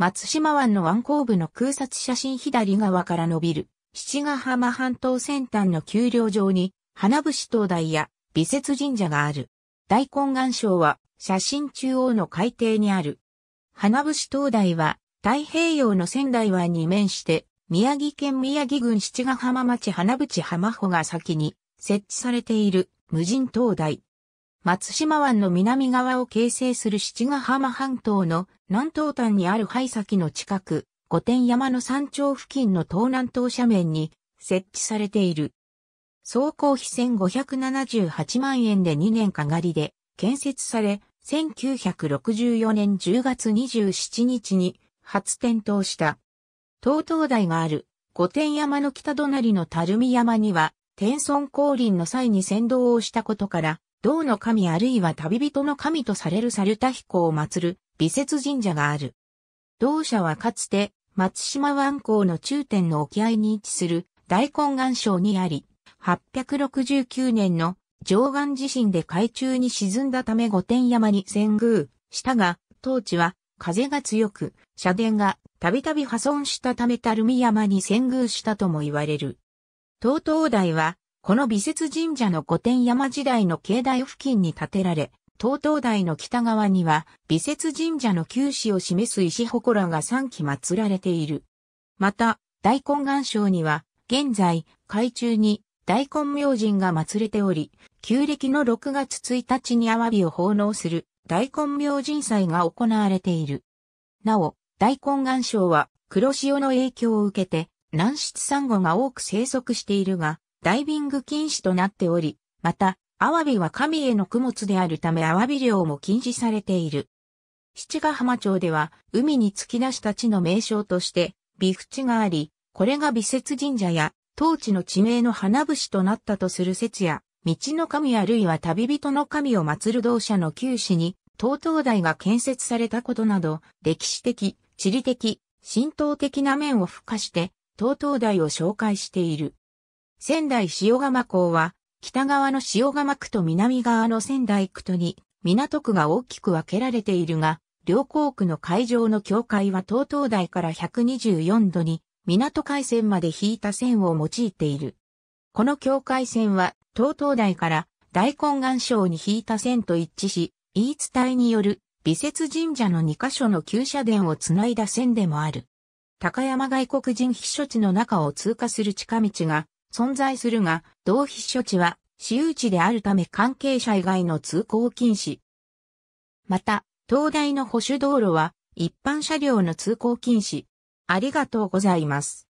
松島湾の湾後部の空撮写真左側から伸びる、七ヶ浜半島先端の丘陵上に、花節灯台や美節神社がある。大根岩礁は、写真中央の海底にある。花節灯台は、太平洋の仙台湾に面して、宮城県宮城郡七ヶ浜町花淵浜穂が先に設置されている無人灯台。松島湾の南側を形成する七ヶ浜半島の南東端にある灰崎の近く、御殿山の山頂付近の東南東斜面に設置されている。総工費1578万円で2年かがりで建設され、1964年10月27日に初点灯した。東東台がある御殿山の北隣の垂水山には、天孫降臨の際に先導をしたことから、道の神あるいは旅人の神とされる猿田彦を祀る美節神社がある。同社はかつて松島湾港の中点の沖合に位置する大根岩礁にあり、869年の上岸地震で海中に沈んだため御殿山に潜宮したが、当地は風が強く、社殿がたびたび破損したため垂水山に潜宮したとも言われる。東東台はこの美節神社の御殿山時代の境内付近に建てられ、東東台の北側には美節神社の旧址を示す石祠が3基祀られている。また、大根岩礁には、現在、海中に大根明神が祀れており、旧暦の6月1日にアワビを奉納する大根明神祭が行われている。なお、大根岩礁は黒潮の影響を受けて南質サンゴが多く生息しているが、ダイビング禁止となっており、また、アワビは神への供物であるためアワビ漁も禁止されている。七ヶ浜町では、海に突き出した地の名称として、美淵があり、これが美節神社や、当地の地名の花節となったとする説や、道の神あるいは旅人の神を祀る同社の旧市に、東東台が建設されたことなど、歴史的、地理的、神道的な面を付加して、東東台を紹介している。仙台塩釜港は、北側の塩釜区と南側の仙台区とに、港区が大きく分けられているが、両港区の海上の境界は東東台から124度に、港海線まで引いた線を用いている。この境界線は、東東台から大根岩礁に引いた線と一致し、言い伝えによる美節神社の2カ所の旧社殿をつないだ線でもある。高山外国人避暑地の中を通過する近道が存在するが、同避暑地は私有地であるため関係者以外の通行禁止。また、東大の保守道路は一般車両の通行禁止。ありがとうございます。